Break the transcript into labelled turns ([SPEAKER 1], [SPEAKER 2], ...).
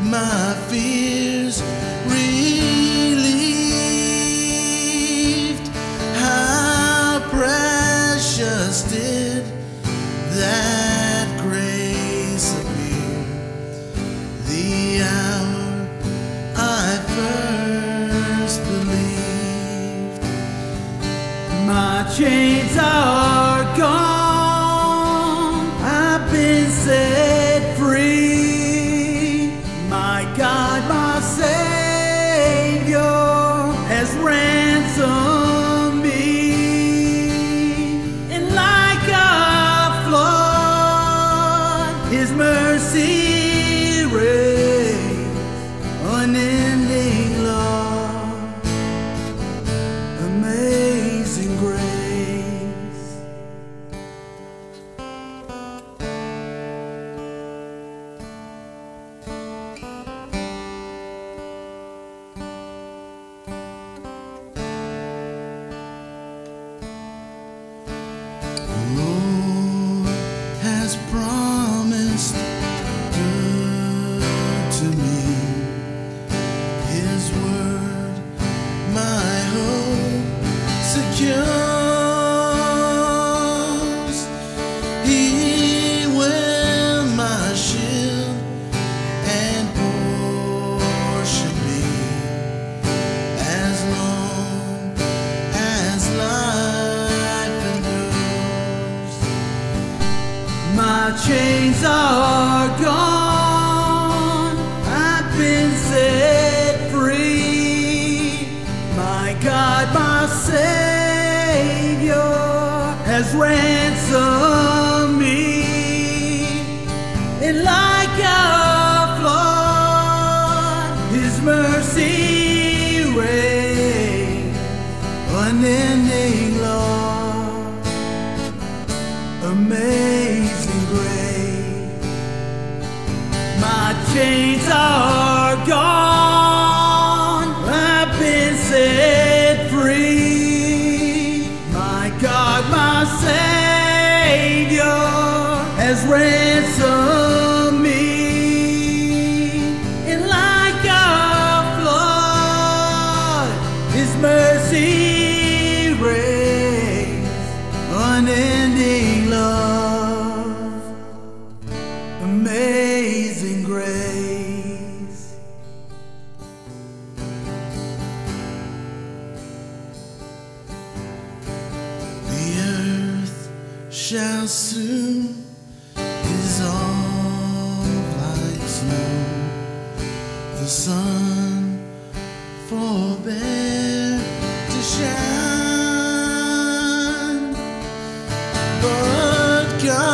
[SPEAKER 1] My fears relieved. How precious did that grace appear the hour I first believed.
[SPEAKER 2] My chains are God, my Savior has ransomed me. And like a flood, His mercy reigns, unending chains are gone. I've been set free. My God, my Savior has ransomed me. And like a flood, His mercy reigns, unending love amazing
[SPEAKER 1] My chains shall soon dissolve like snow. The sun forbear to shine, but God.